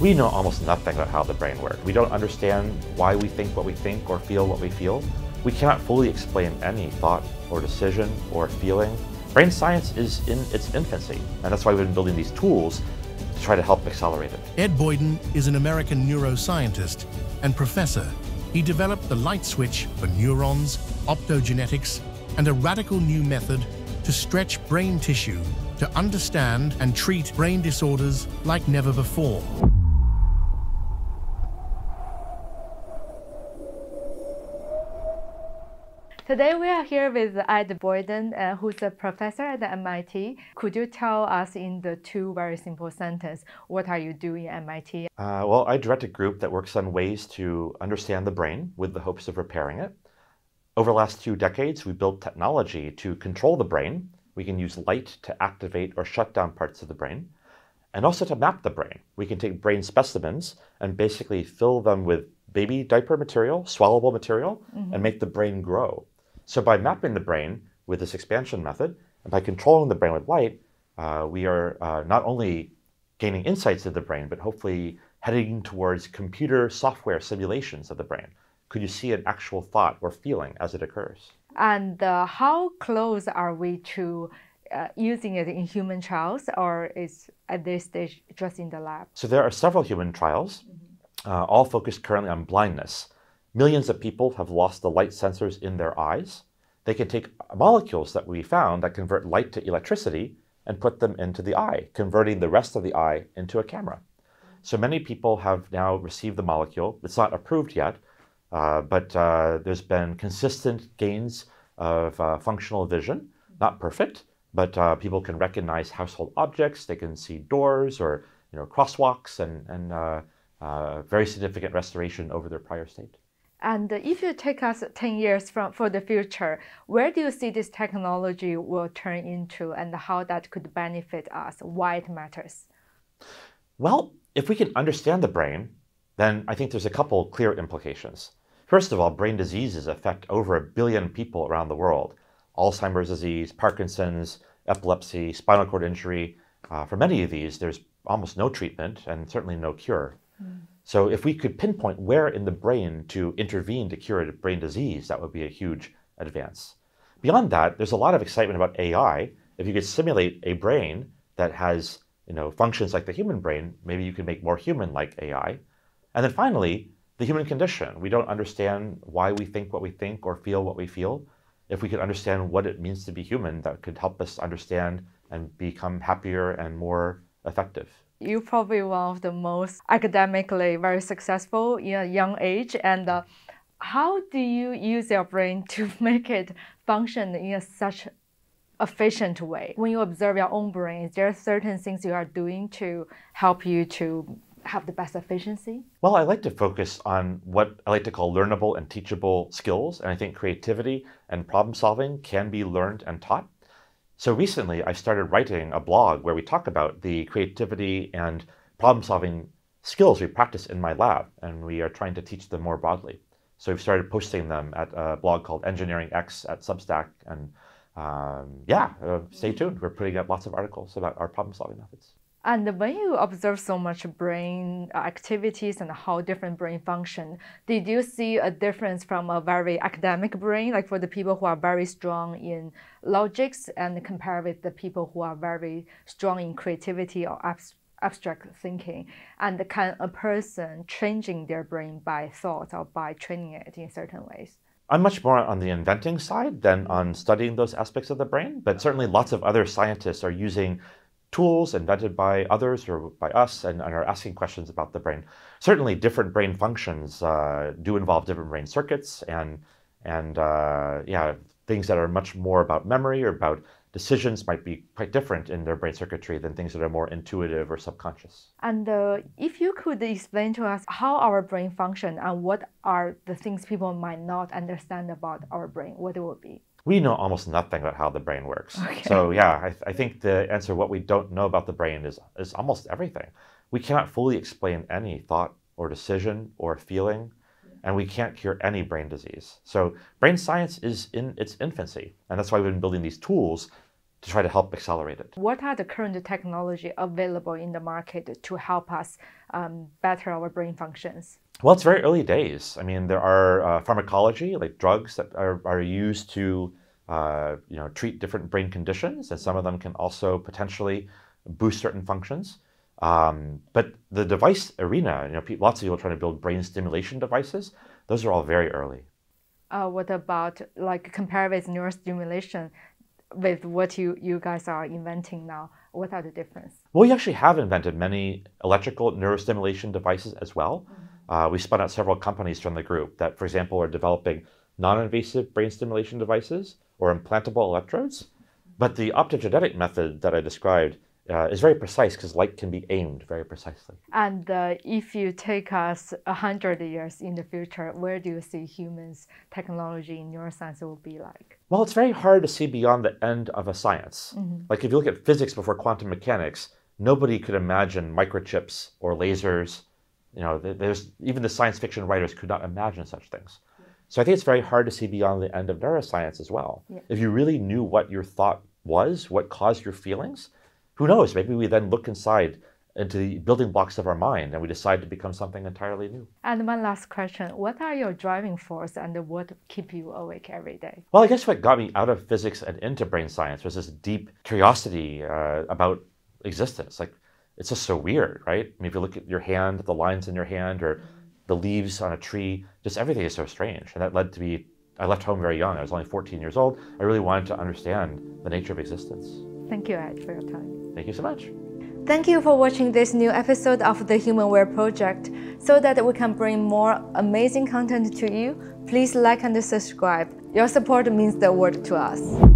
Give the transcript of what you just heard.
We know almost nothing about how the brain works. We don't understand why we think what we think or feel what we feel. We cannot fully explain any thought or decision or feeling. Brain science is in its infancy, and that's why we've been building these tools to try to help accelerate it. Ed Boyden is an American neuroscientist and professor. He developed the light switch for neurons, optogenetics, and a radical new method to stretch brain tissue to understand and treat brain disorders like never before. Today we are here with Ed Boyden, uh, who's a professor at the MIT. Could you tell us in the two very simple sentences what are you doing at MIT? Uh, well, I direct a group that works on ways to understand the brain with the hopes of repairing it. Over the last two decades, we built technology to control the brain. We can use light to activate or shut down parts of the brain, and also to map the brain. We can take brain specimens and basically fill them with baby diaper material, swellable material, mm-hmm. and make the brain grow. So by mapping the brain with this expansion method, and by controlling the brain with light, uh, we are uh, not only gaining insights of the brain, but hopefully heading towards computer software simulations of the brain. Could you see an actual thought or feeling as it occurs? And uh, how close are we to uh, using it in human trials, or is at this stage just in the lab? So there are several human trials, mm-hmm. uh, all focused currently on blindness. Millions of people have lost the light sensors in their eyes. They can take molecules that we found that convert light to electricity and put them into the eye, converting the rest of the eye into a camera. So many people have now received the molecule. It's not approved yet, uh, but uh, there's been consistent gains of uh, functional vision. Not perfect, but uh, people can recognize household objects. They can see doors or you know crosswalks, and, and uh, uh, very significant restoration over their prior state. And if you take us 10 years from for the future, where do you see this technology will turn into and how that could benefit us, why it matters? Well, if we can understand the brain, then I think there's a couple clear implications. First of all, brain diseases affect over a billion people around the world. Alzheimer's disease, Parkinson's, epilepsy, spinal cord injury. Uh, for many of these, there's almost no treatment and certainly no cure. Mm. So if we could pinpoint where in the brain to intervene to cure a brain disease, that would be a huge advance. Beyond that, there's a lot of excitement about AI. If you could simulate a brain that has you know, functions like the human brain, maybe you can make more human-like AI. And then finally, the human condition. We don't understand why we think what we think or feel what we feel. If we could understand what it means to be human, that could help us understand and become happier and more effective you're probably one of the most academically very successful in a young age. And uh, how do you use your brain to make it function in a such efficient way? When you observe your own brain, there certain things you are doing to help you to have the best efficiency? Well, I like to focus on what I like to call learnable and teachable skills. And I think creativity and problem solving can be learned and taught. So recently, I started writing a blog where we talk about the creativity and problem solving skills we practice in my lab, and we are trying to teach them more broadly. So we've started posting them at a blog called Engineering X at Substack, and um, yeah, uh, stay tuned. We're putting up lots of articles about our problem solving methods. And when you observe so much brain uh, activities and how different brain function, did you see a difference from a very academic brain, like for the people who are very strong in logics, and compare with the people who are very strong in creativity or abstract thinking? And can a person changing their brain by thought or by training it in certain ways? I'm much more on the inventing side than on studying those aspects of the brain, but certainly lots of other scientists are using tools invented by others or by us and, and, are asking questions about the brain. Certainly, different brain functions uh, do involve different brain circuits and and uh, yeah, things that are much more about memory or about decisions might be quite different in their brain circuitry than things that are more intuitive or subconscious. And uh, if you could explain to us how our brain function and what are the things people might not understand about our brain, what it would be? We know almost nothing about how the brain works. Okay. So yeah, I, I, think the answer what we don't know about the brain is is almost everything. We cannot fully explain any thought or decision or feeling, and we can't cure any brain disease. So brain science is in its infancy, and that's why we've been building these tools to try to help accelerate it. What are the current technology available in the market to help us um, better our brain functions? Well, it's very early days. I mean, there are uh, pharmacology, like drugs that are, are used to uh, you know, treat different brain conditions, and some of them can also potentially boost certain functions. Um, but the device arena, you know, lots of people are trying to build brain stimulation devices. Those are all very early. Uh, what about like compare with neurostimulation with what you, you guys are inventing now? What are the difference? Well, we actually have invented many electrical neurostimulation devices as well. Mm-hmm. Uh, we spun out several companies from the group that, for example, are developing non-invasive brain stimulation devices or implantable electrodes. But the optogenetic method that I described uh, is very precise because light can be aimed very precisely. And uh, if you take us a hundred years in the future, where do you see humans' technology in neuroscience will be like? Well, it's very hard to see beyond the end of a science. Mm-hmm. Like if you look at physics before quantum mechanics, nobody could imagine microchips or lasers. You know, there's even the science fiction writers could not imagine such things. So I think it's very hard to see beyond the end of neuroscience as well. Yeah. If you really knew what your thought was, what caused your feelings, who knows? Maybe we then look inside into the building blocks of our mind and we decide to become something entirely new. And one last question What are your driving force and what keep you awake every day? Well, I guess what got me out of physics and into brain science was this deep curiosity uh, about existence. Like, it's just so weird, right? I mean, if you look at your hand, the lines in your hand, or the leaves on a tree, just everything is so strange. And that led to me, I left home very young. I was only 14 years old. I really wanted to understand the nature of existence. Thank you, Ed, for your time. Thank you so much. Thank you for watching this new episode of the HumanWare Project. So that we can bring more amazing content to you, please like and subscribe. Your support means the world to us.